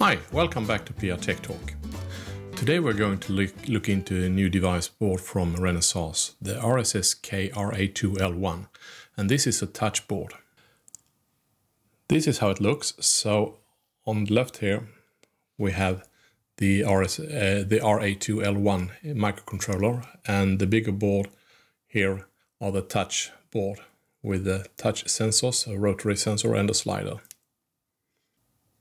Hi, welcome back to PR Tech Talk. Today we're going to look, look into a new device board from Renesas, the RSSK RA2L1, and this is a touch board. This is how it looks. So on the left here we have the RS uh, the RA2L1 microcontroller, and the bigger board here are the touch board with the touch sensors, a rotary sensor and a slider.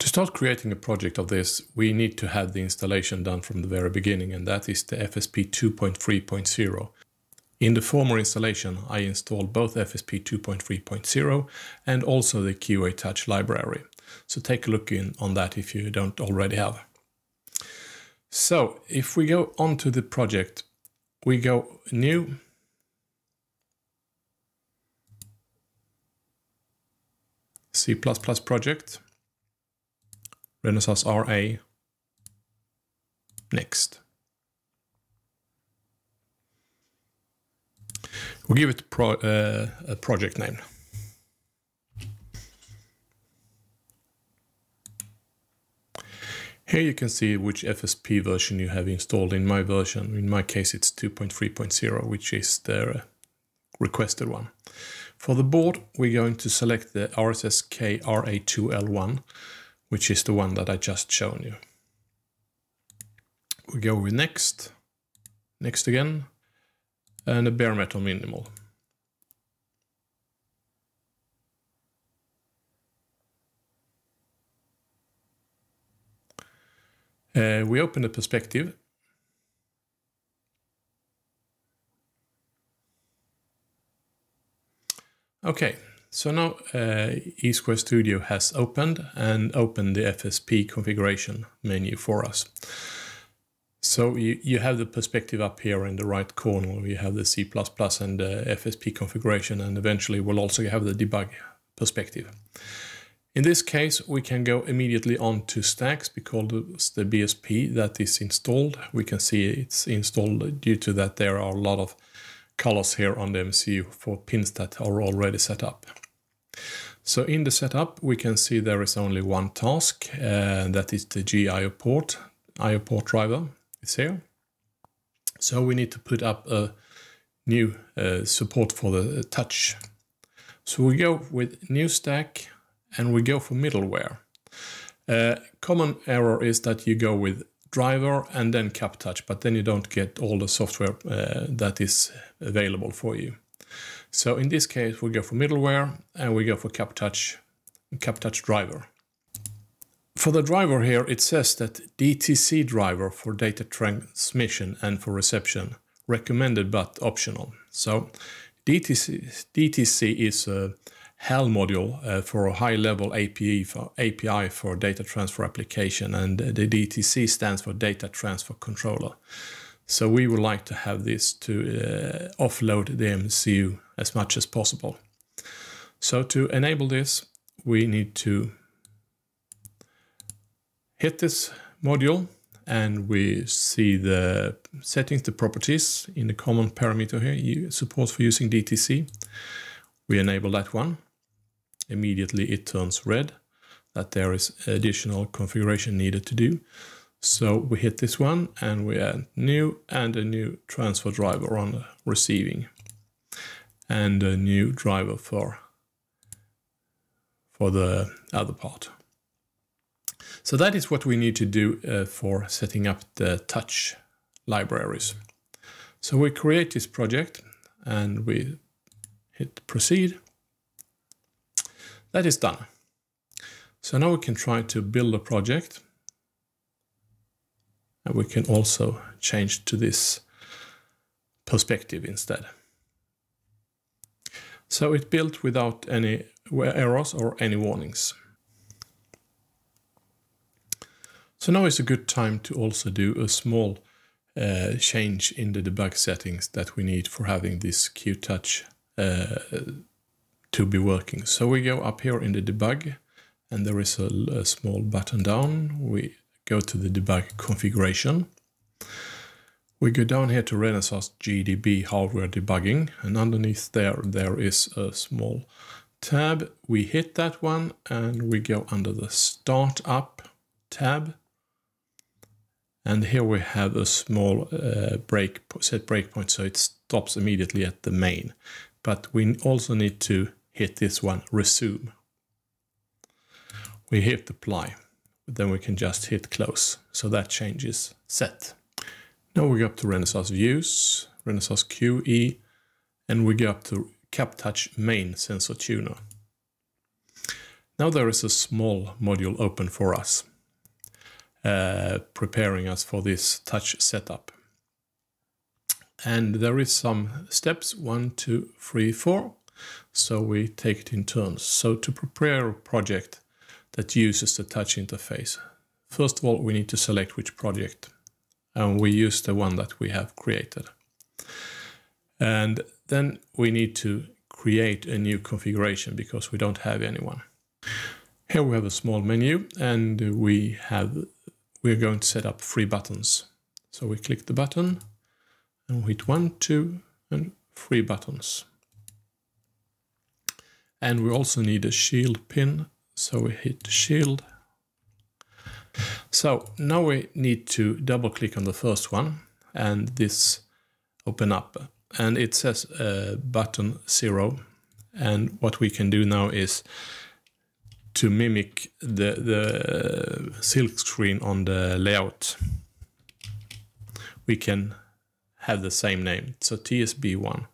To start creating a project of this, we need to have the installation done from the very beginning, and that is the FSP 2.3.0. In the former installation, I installed both FSP 2.3.0 and also the QE Touch library. So take a look in on that if you don't already have. So if we go on to the project, we go new, C++ project, Renesas RA, next. We'll give it pro, uh, a project name. Here you can see which FSP version you have installed in my version. In my case it's 2.3.0 which is the requested one. For the board we're going to select the RSSK RA2L1 which is the one that I just shown you. We go with next, next again, and a bare metal minimal. Uh, we open the perspective. Okay, so now uh, eSquare Studio has opened and opened the FSP configuration menu for us. So you, you have the perspective up here in the right corner. You have the C++ and the FSP configuration and eventually we'll also have the debug perspective. In this case, we can go immediately on to stacks because the BSP that is installed, we can see it's installed due to that there are a lot of colors here on the MCU for pins that are already set up. So in the setup, we can see there is only one task, uh, that is the GIO port, IO port driver is here. So we need to put up a new uh, support for the touch. So we go with new stack and we go for middleware. Uh, common error is that you go with driver and then CapTouch, but then you don't get all the software uh, that is available for you. So in this case, we go for middleware and we go for CapTouch, CapTouch driver. For the driver here, it says that DTC driver for data transmission and for reception, recommended but optional. So DTC, DTC is a HAL module uh, for a high-level API for, API for data transfer application, and the DTC stands for Data Transfer Controller. So we would like to have this to uh, offload the MCU as much as possible. So to enable this, we need to hit this module and we see the settings, the properties in the common parameter here, support for using DTC. We enable that one immediately it turns red that there is additional configuration needed to do. So we hit this one and we add new and a new transfer driver on receiving and a new driver for, for the other part. So that is what we need to do uh, for setting up the touch libraries. So we create this project and we hit proceed that is done. So now we can try to build a project. And we can also change to this perspective instead. So it built without any errors or any warnings. So now is a good time to also do a small uh, change in the debug settings that we need for having this QTouch uh, to be working. So we go up here in the debug and there is a, a small button down. We go to the debug configuration. We go down here to Renesas GDB hardware debugging and underneath there there is a small tab. We hit that one and we go under the startup tab. And here we have a small uh, break set breakpoint so it stops immediately at the main. But we also need to hit this one, resume. We hit apply, then we can just hit close. So that change is set. Now we go up to Renesas Views, Renesas QE, and we go up to CapTouch Main Sensor Tuner. Now there is a small module open for us, uh, preparing us for this touch setup. And there is some steps, one, two, three, four. So we take it in turns. So to prepare a project that uses the touch interface, first of all, we need to select which project. And we use the one that we have created. And then we need to create a new configuration because we don't have anyone. Here we have a small menu and we have we're going to set up three buttons. So we click the button and we hit one, two, and three buttons. And we also need a shield pin, so we hit shield. So now we need to double click on the first one and this open up and it says uh, button zero and what we can do now is to mimic the, the silk screen on the layout. We can have the same name, so TSB1.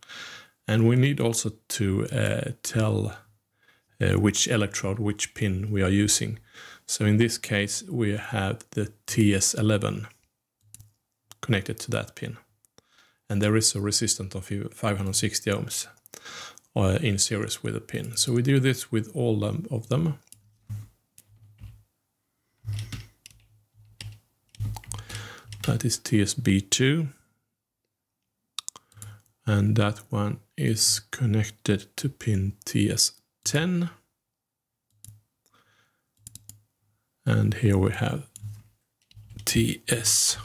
And we need also to uh, tell uh, which electrode, which pin we are using. So in this case, we have the TS11 connected to that pin. And there is a resistance of 560 ohms uh, in series with a pin. So we do this with all of them. That is TSB2. And that one is connected to pin TS10. And here we have TSB3.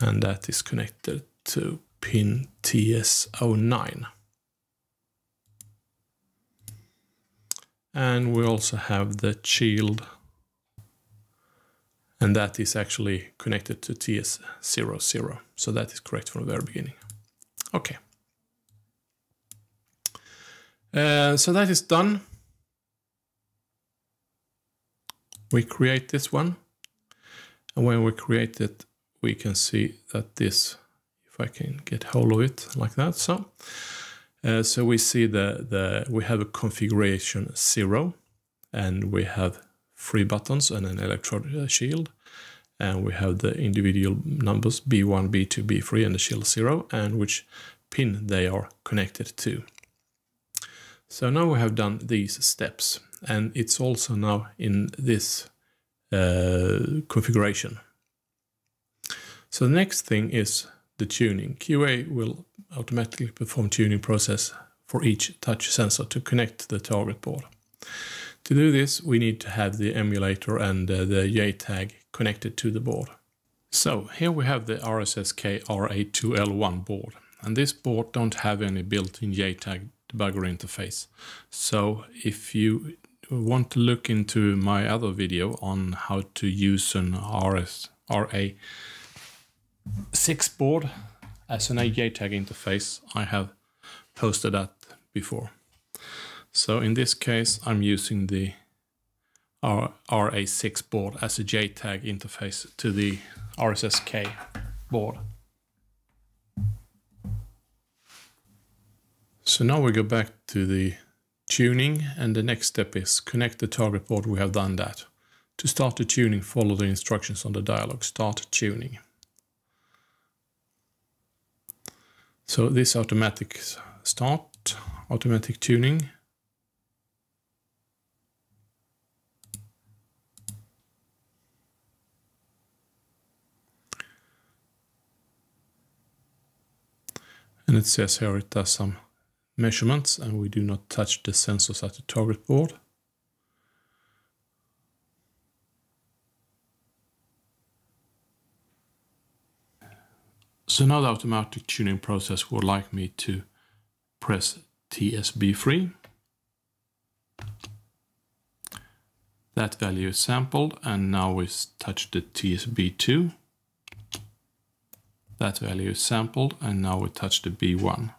And that is connected to pin TS09. And we also have the shield and that is actually connected to TS00. So that is correct from the very beginning. Okay. Uh, so that is done. We create this one. And when we create it, we can see that this, if I can get hold of it like that, so uh, so we see the, the we have a configuration zero and we have three buttons and an electrode shield. And we have the individual numbers B1, B2, B3 and the shield zero and which pin they are connected to. So now we have done these steps and it's also now in this uh, configuration. So the next thing is the tuning. QE will automatically perform tuning process for each touch sensor to connect to the target board. To do this, we need to have the emulator and uh, the JTAG connected to the board. So here we have the RSSK RA2L1 board. And this board don't have any built-in JTAG debugger interface. So if you want to look into my other video on how to use an RS RA6 board as an JTAG interface, I have posted that before. So in this case, I'm using the RA6 board as a JTAG interface to the RSSK board. So now we go back to the tuning and the next step is connect the target board. We have done that. To start the tuning, follow the instructions on the dialog. Start tuning. So this automatic start, automatic tuning. And it says here it does some measurements and we do not touch the sensors at the target board. So now the automatic tuning process would like me to press TSB3. That value is sampled and now we touch the TSB2. That value is sampled and now we touch the B1.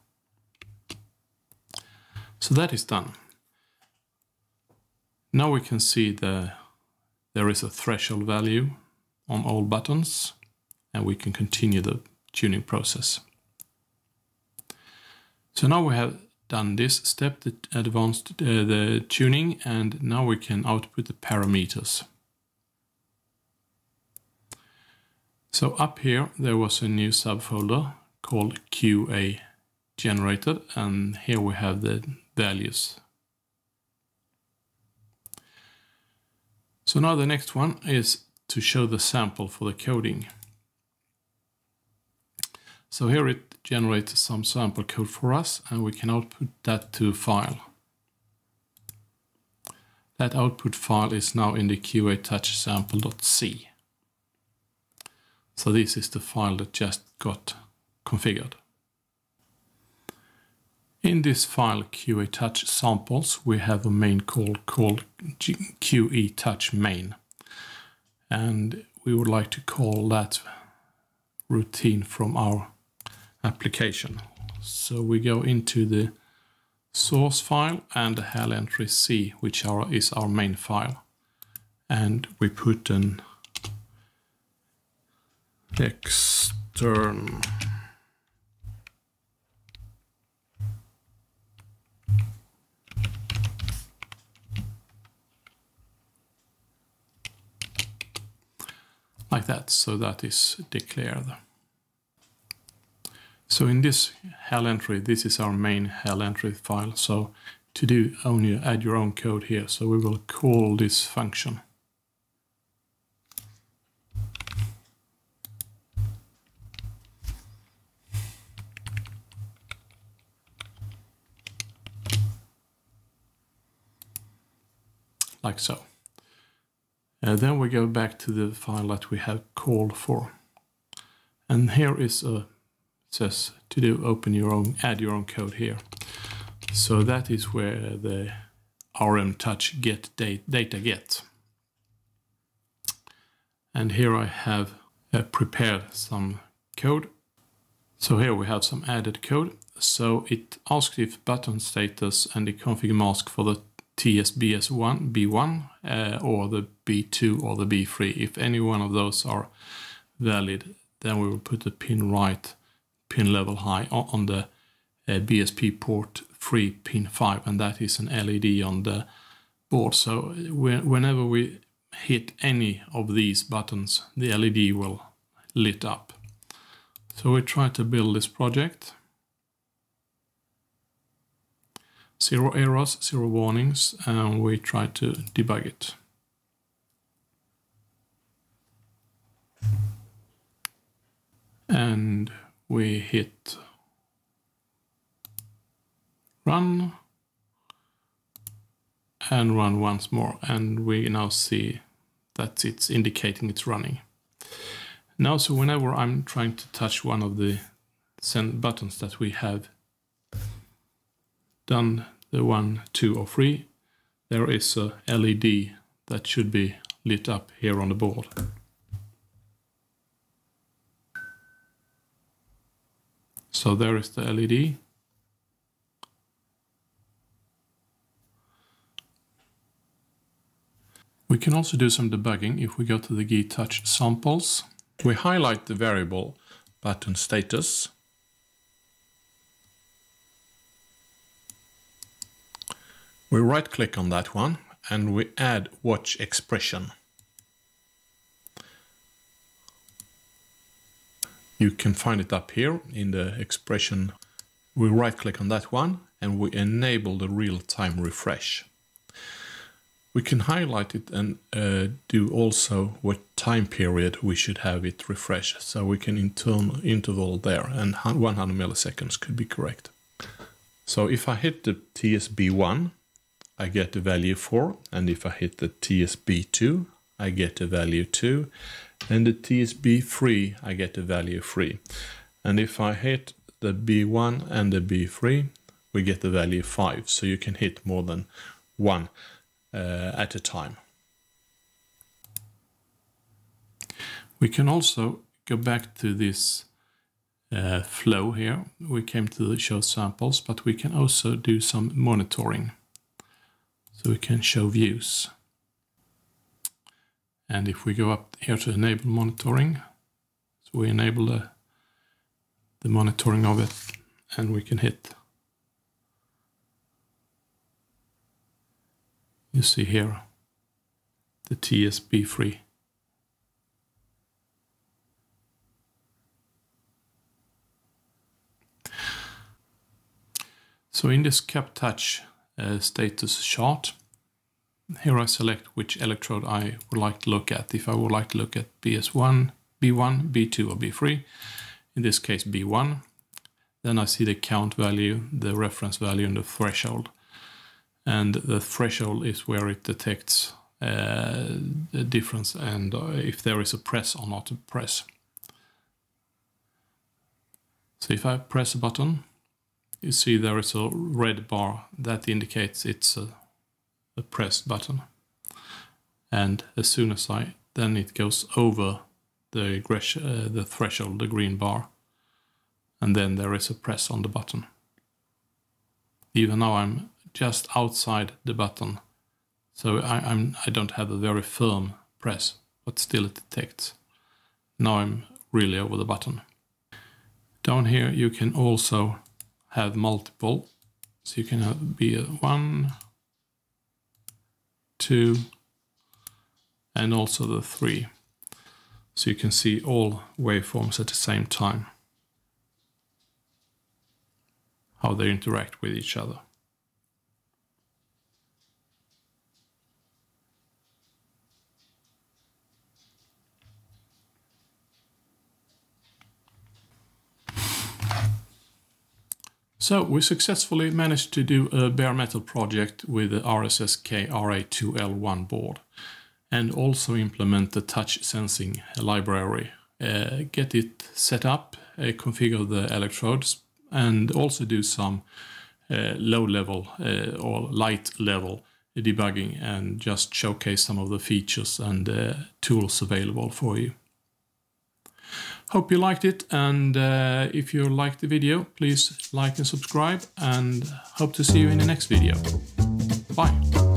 So that is done. Now we can see the there is a threshold value on all buttons and we can continue the tuning process. So now we have done this step, the advanced uh, the tuning, and now we can output the parameters. So up here there was a new subfolder called QE generated and here we have the values. So now the next one is to show the sample for the coding. So here it generates some sample code for us and we can output that to file. That output file is now in the QE touch sample.c. So this is the file that just got configured. In this file QA touch samples we have a main call called QE touch main and we would like to call that routine from our application. So we go into the source file and the HAL entry C, which are, is our main file. And we put an extern like that, so that is declared. So in this HAL entry, this is our main HAL entry file. So to do only add your own code here. So we will call this function. Like so. Uh, then we go back to the file that we have called for. And here is a says to do open your own add your own code here. So that is where the rm touch get data get. And here I have uh, prepared some code. So here we have some added code. So it asks if button status and the config mask for the TSBS1, B1 uh, or the B2 or the B3. If any one of those are valid, then we will put the pin right pin level high on the uh, BSP port 3 pin 5 and that is an LED on the board. So whenever we hit any of these buttons, the LED will lit up. So we try to build this project. Zero errors, zero warnings, and we try to debug it. And we hit run and run once more and we now see that it's indicating it's running. Now so whenever I'm trying to touch one of the send buttons that we have done the one, two or three, there is a LED that should be lit up here on the board. So there is the LED. We can also do some debugging if we go to the QE touch samples. We highlight the variable button status. We right click on that one and we add watch expression. You can find it up here in the expression. We right click on that one and we enable the real-time refresh. We can highlight it and uh, do also what time period we should have it refresh. So we can turn interval there and 100 milliseconds could be correct. So if I hit the TSB1, I get the value 4 and if I hit the TSB2, I get the value 2 and the TSB3 I get the value 3 and if I hit the B1 and the B3 we get the value 5 so you can hit more than one uh, at a time. We can also go back to this uh, flow here. We came to the show samples, but we can also do some monitoring. So we can show views. And if we go up here to enable monitoring, so we enable the, the monitoring of it and we can hit. You see here the TSB free. So in this cap touch uh, status chart, here I select which electrode I would like to look at. If I would like to look at BS1, B1, B2 or B3, in this case B1, then I see the count value, the reference value and the threshold. And the threshold is where it detects uh, the difference and uh, if there is a press or not a press. So if I press a button, you see there is a red bar that indicates it's a the press button. And as soon as I, then it goes over the, uh, the threshold, the green bar. And then there is a press on the button. Even now I'm just outside the button. So I, I'm, I don't have a very firm press, but still it detects. Now I'm really over the button. Down here you can also have multiple. So you can have be a one, two, and also the three. So you can see all waveforms at the same time. How they interact with each other. So we successfully managed to do a bare metal project with the RSSK RA2L1 board and also implement the touch sensing library. Uh, get it set up, uh, configure the electrodes and also do some uh, low level uh, or light level debugging and just showcase some of the features and uh, tools available for you. Hope you liked it and uh, if you liked the video please like and subscribe and hope to see you in the next video. Bye!